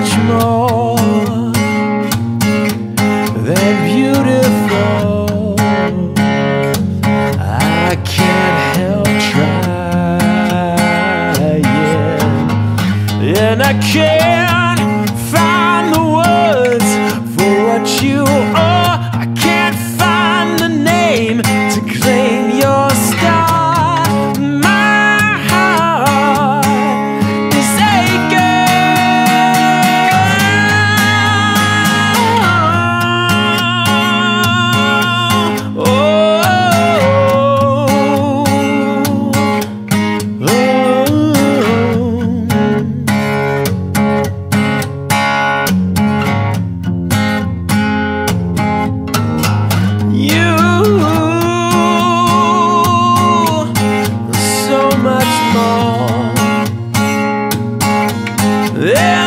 much more than beautiful. I can't help trying, and I can't. Yeah.